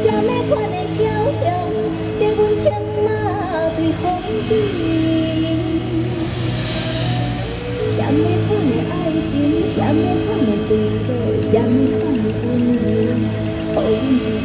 什么款的骄香，被阮千万对风飞。款爱情，什么款的花朵，什么款的温柔，风。